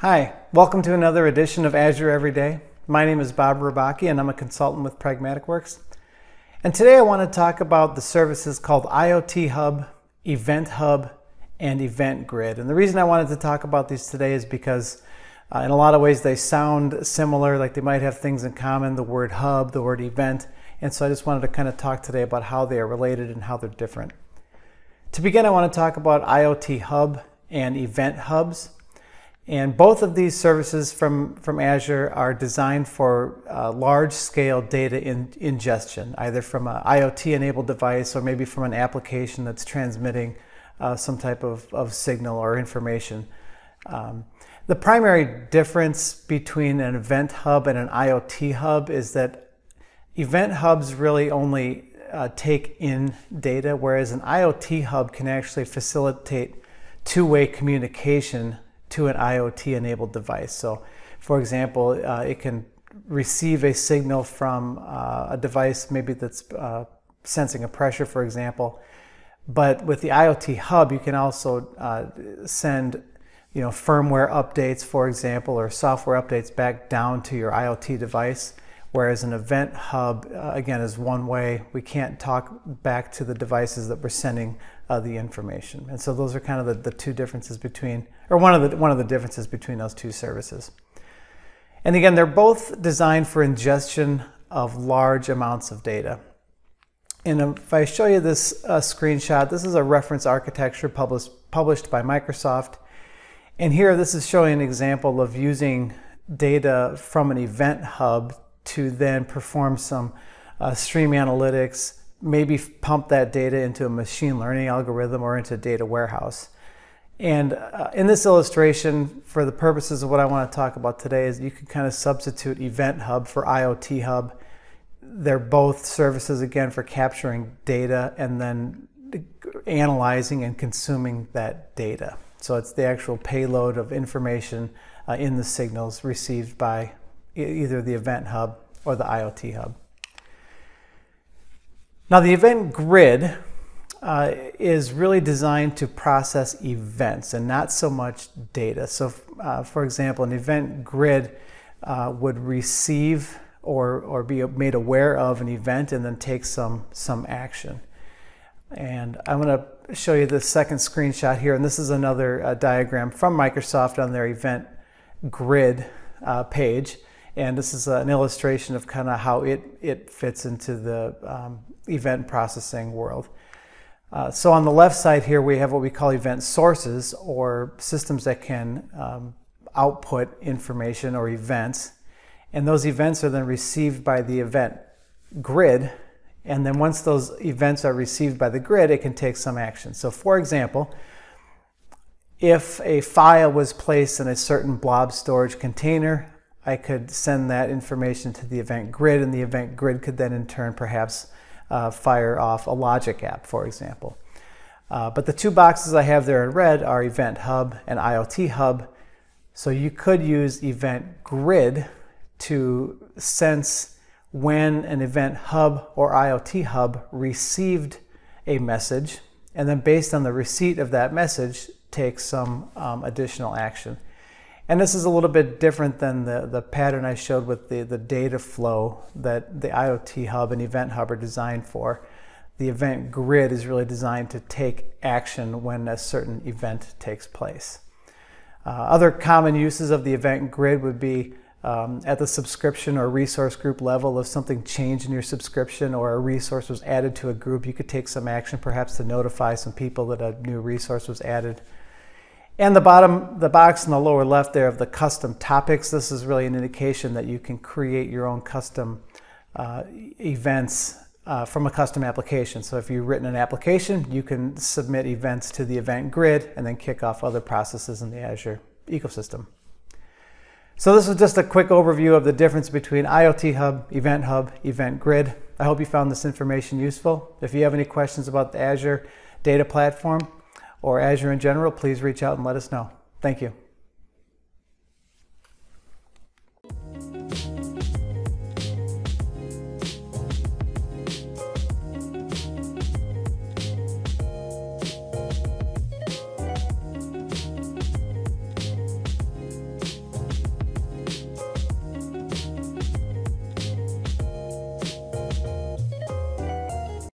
Hi, welcome to another edition of Azure Every Day. My name is Bob Rubocki and I'm a consultant with Pragmatic Works. And today I want to talk about the services called IoT Hub, Event Hub, and Event Grid. And the reason I wanted to talk about these today is because uh, in a lot of ways they sound similar, like they might have things in common, the word hub, the word event. And so I just wanted to kind of talk today about how they are related and how they're different. To begin, I want to talk about IoT Hub and Event Hubs. And both of these services from, from Azure are designed for uh, large scale data in, ingestion, either from an IoT enabled device or maybe from an application that's transmitting uh, some type of, of signal or information. Um, the primary difference between an event hub and an IoT hub is that event hubs really only uh, take in data, whereas an IoT hub can actually facilitate two way communication to an IoT enabled device. So, for example, uh, it can receive a signal from uh, a device maybe that's uh, sensing a pressure, for example. But with the IoT hub, you can also uh, send you know, firmware updates, for example, or software updates back down to your IoT device. Whereas an event hub, uh, again, is one way. We can't talk back to the devices that we're sending uh, the information. And so those are kind of the, the two differences between, or one of the, one of the differences between those two services. And again, they're both designed for ingestion of large amounts of data. And if I show you this uh, screenshot, this is a reference architecture published, published by Microsoft. And here, this is showing an example of using data from an event hub to then perform some uh, stream analytics, maybe pump that data into a machine learning algorithm or into a data warehouse. And uh, in this illustration, for the purposes of what I want to talk about today, is you can kind of substitute Event Hub for IoT Hub. They're both services again for capturing data and then analyzing and consuming that data. So it's the actual payload of information uh, in the signals received by either the Event Hub or the IoT Hub. Now, the event grid uh, is really designed to process events and not so much data. So, uh, for example, an event grid uh, would receive or, or be made aware of an event and then take some, some action. And I'm going to show you the second screenshot here. And this is another uh, diagram from Microsoft on their event grid uh, page. And this is an illustration of kind of how it, it fits into the um, event processing world. Uh, so on the left side here, we have what we call event sources or systems that can um, output information or events. And those events are then received by the event grid. And then once those events are received by the grid, it can take some action. So for example, if a file was placed in a certain blob storage container, I could send that information to the event grid, and the event grid could then in turn perhaps uh, fire off a logic app, for example. Uh, but the two boxes I have there in red are Event Hub and IoT Hub. So you could use Event Grid to sense when an Event Hub or IoT Hub received a message, and then based on the receipt of that message, take some um, additional action. And this is a little bit different than the, the pattern I showed with the, the data flow that the IoT Hub and Event Hub are designed for. The event grid is really designed to take action when a certain event takes place. Uh, other common uses of the event grid would be um, at the subscription or resource group level. If something changed in your subscription or a resource was added to a group, you could take some action perhaps to notify some people that a new resource was added. And the bottom, the box in the lower left there of the custom topics, this is really an indication that you can create your own custom uh, events uh, from a custom application. So if you've written an application, you can submit events to the event grid and then kick off other processes in the Azure ecosystem. So this was just a quick overview of the difference between IoT Hub, Event Hub, Event Grid. I hope you found this information useful. If you have any questions about the Azure data platform, or Azure in general, please reach out and let us know. Thank you.